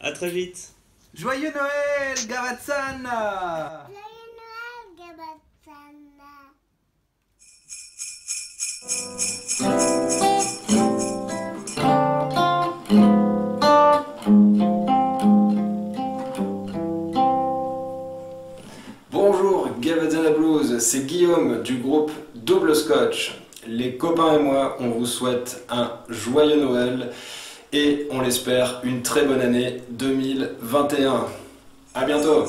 À très vite. Joyeux Noël, Gavazzana Bonjour Gavazzana Blues, c'est Guillaume du groupe Double Scotch. Les copains et moi, on vous souhaite un joyeux Noël et on l'espère une très bonne année 2021. À bientôt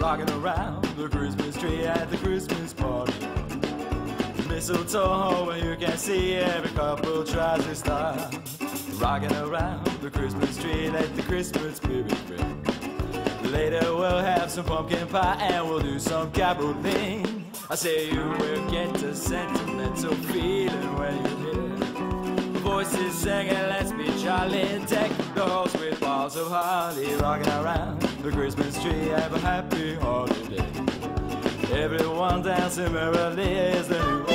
rocking around the Christmas tree at the Christmas party. Mistletoe where you can see every couple tries to start. Rocking around the Christmas tree, let the Christmas spirit ring. Later we'll have some pumpkin pie and we'll do some caroling. I say you will get a sentimental feeling when you hear voices singing, let's be jolly. Deck the halls with balls of holly, rocking around the Christmas tree. Have a happy holiday. Everyone dancing merrily is the new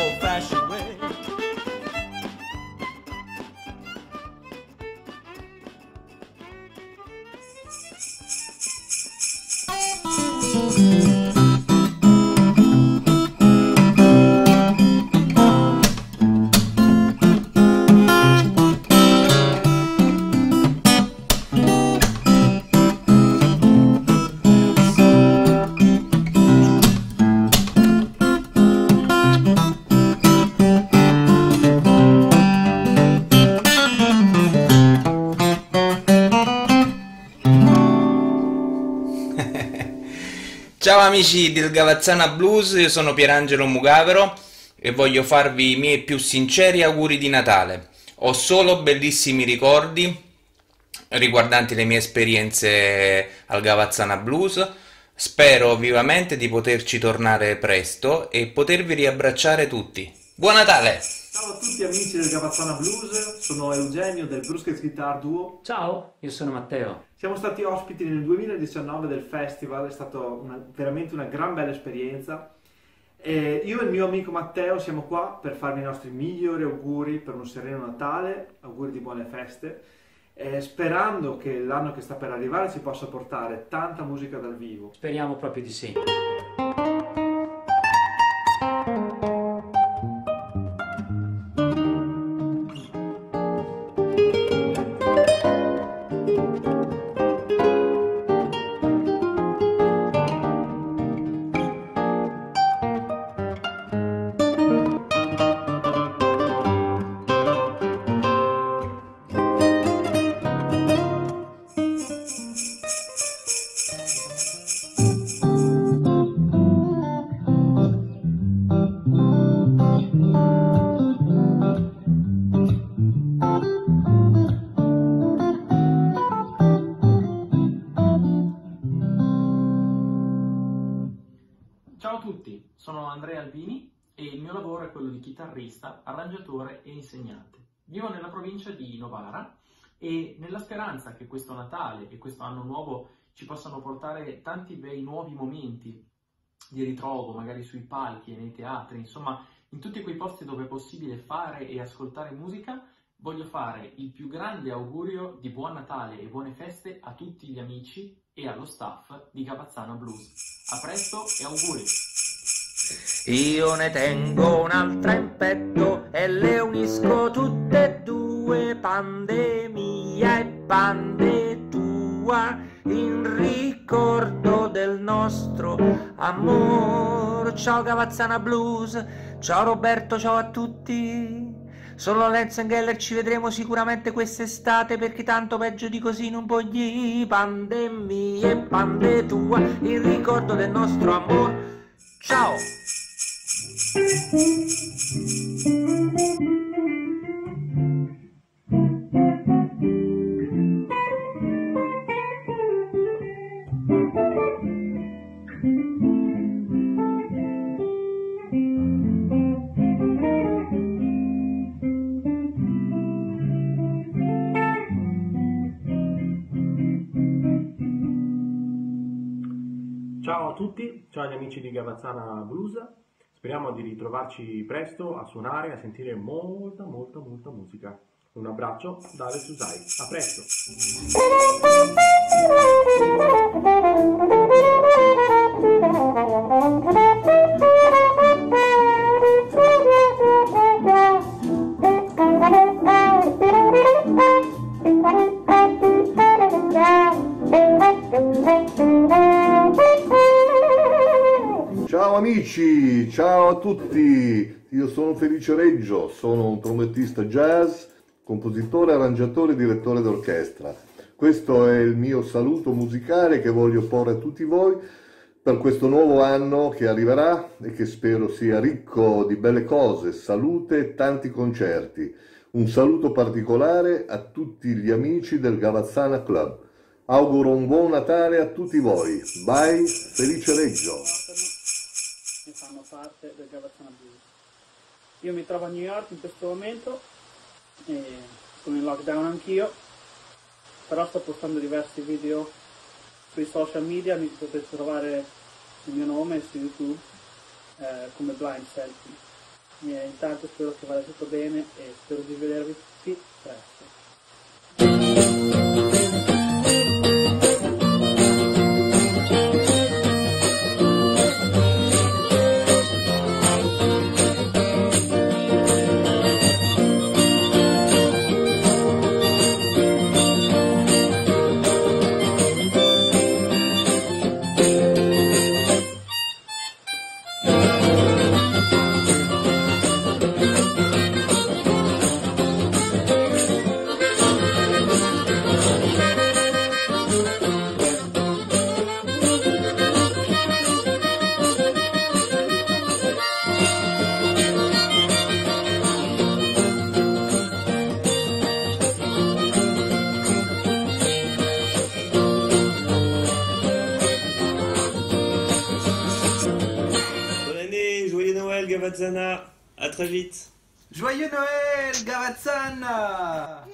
Ciao amici del Gavazzana Blues, io sono Pierangelo Mugavero e voglio farvi i miei più sinceri auguri di Natale. Ho solo bellissimi ricordi riguardanti le mie esperienze al Gavazzana Blues. Spero vivamente di poterci tornare presto e potervi riabbracciare tutti. Buon Natale! Ciao a tutti amici del Gavazzana Blues, sono Eugenio del Brusquets Guitar Duo. Ciao, io sono Matteo. Siamo stati ospiti nel 2019 del festival, è stata una- veramente una gran bella esperienza. E io e il mio amico Matteo siamo qua per farvi i nostri migliori auguri per un sereno Natale, auguri di buone feste, e sperando che l'anno che sta per arrivare ci possa portare tanta musica dal vivo. Speriamo proprio di sì. Sono Andrea Albini e il mio lavoro è quello di chitarrista, arrangiatore e insegnante. Vivo nella provincia di Novara e nella speranza che questo Natale e questo anno nuovo ci possano portare tanti bei nuovi momenti di ritrovo, magari sui palchi e nei teatri, insomma in tutti quei posti dove è possibile fare e ascoltare musica, voglio fare il più grande augurio di buon Natale e buone feste a tutti gli amici e allo staff di Gavazzana Blues. A presto e auguri! Io ne tengo un'altra in petto e le unisco tutte e due, pandemia e pande tua, in ricordo del nostro amor. Ciao Gavazzana Blues, Ciao Roberto, ciao a tutti. Sono Lenz Geller, ci vedremo sicuramente quest'estate perché tanto peggio di così non può gli pandemia e pande tua, il ricordo del nostro amore. Ciao! Ciao a tutti, ciao agli amici di Gavazzana Blues. Speriamo di ritrovarci presto a suonare e a sentire molta, molta, molta musica. Un abbraccio da Alex Usai. A presto! Amici, ciao a tutti, io sono Felice Reggio, sono un trombettista jazz, compositore, arrangiatore e direttore d'orchestra. Questo è il mio saluto musicale che voglio porre a tutti voi per questo nuovo anno che arriverà e che spero sia ricco di belle cose, salute e tanti concerti. Un saluto particolare a tutti gli amici del Gavazzana Club. Auguro un buon Natale a tutti voi. Bye, Felice Reggio. Fanno parte del Gavazzana Blues. Io mi trovo a New York in questo momento, sono in lockdown anch'io, però sto postando diversi video sui social media, mi potete trovare il mio nome su YouTube eh, come Blind Selfie. E intanto spero che vada tutto bene e spero di vedervi tutti presto. Gavazzana. À très vite. Joyeux Noël, Gavazzana.